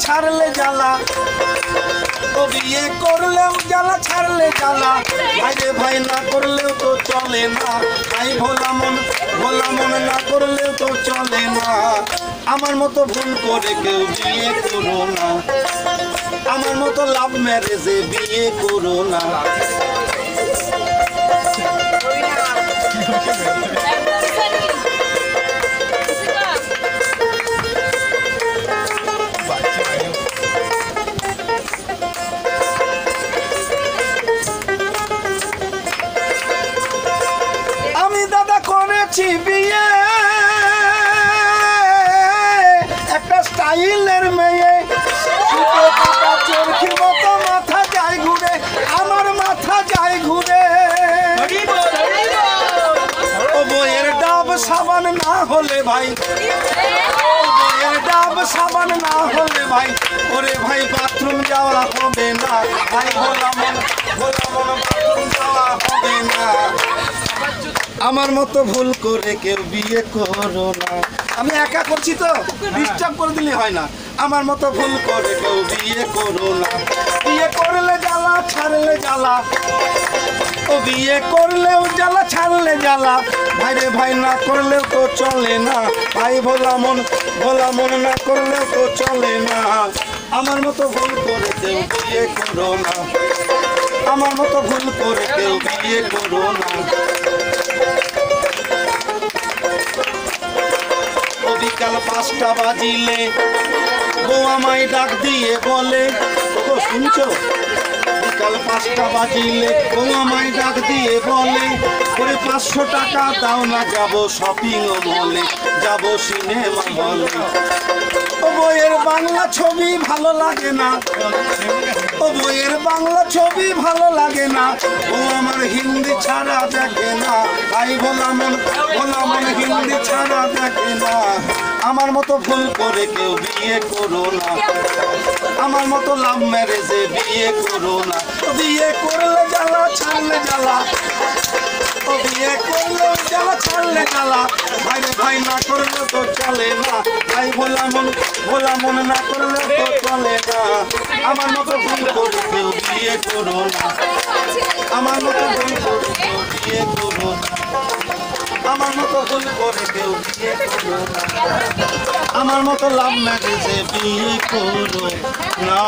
ছাড়লে জ্বালা। ও বিয়ে করলেও জ্বালা, ছাড়লে জ্বালা। ভাইরে ভাই, না করলেও তো চলে না। ভাই, ভোলা মন ভোলা মন, না করলেও তো চলে না। আমার মতো ভুল করে কেউ বিয়ে করো না। আমার মতো লাভ ম্যারেজে বিয়ে করো না। করেছি বিয়ে একটা স্টাইলের মেয়ে। চরকি মতো মাথা যায় ঘুরে, আমার মাথা যায় ঘুরে। বইয়ের ডাব সাবান না হলে ভাই। বইয়ের ডাব সাবান না হলে ভাই। ওরে ভাই, বাথরুম যাওয়া হবে না। ভাই, ভোলা বাথরুম যাওয়া হবে না। আমার মতো ভুল করে কেউ বিয়ে করো না। আমি একা করছি তো ডিস্টার্ব করে দিলে হয় না। আমার মতো ভুল করে কেউ বিয়ে করো না। বিয়ে করলে জ্বালা, ছাড়লে জ্বালা। ও বিয়ে করলেও জ্বালা, ছাড়লে জ্বালা। ভাইরে ভাই, না করলেও তো চলে না। ভাই ভোলা মন ভোলা মন, না করলেও তো চলে না। আমার মতো ভুল করে কেউ বিয়ে করো না। আমার মতো ভুল করে কেউ বিয়ে করো না। বিকাল পাঁচটা বাজিলে বউ আমায় ডাক দিয়ে বলে, ও, শুনছো? বিকাল পাঁচটা বাজিলে বউ আমায় ডাক দিয়ে বলে করে পাঁচশো টাকা দাও না, যাব শপিং মলে যাব সিনেমা বলে ও, বইয়ের বাংলা ছবি ভালো লাগে না। ও, বইয়ের বাংলা ছবি ভালো লাগে না। ও আমার হিন্দি ছাড়া দেখে না। তাই বললাম বললাম হিন্দি ছাড়া দেখে না। আমার মতো ভুল করে কেউ বিয়ে করো না। আমার মতো লাভ ম্যারেজে বিয়ে করো না। বিয়ে করলে জ্বালা, ছাড়লে জ্বালা। ও বিয়ে করলে জ্বালা, ছাড়লে জ্বালা। ভাইরে ভাই, না করলে তো চলে না। ভাই ভোলা মন ভোলা মন না করলে তো চলে না। আমার মতো ভুল করে কেউ বিয়ে করো না। আমার মতো ভুল করে কেউ বিয়ে করো না। আমার মতো ভুল করে কেউ বিয়ে করো আমার মতো লাভ ম্যারেজে বিয়ে করো না।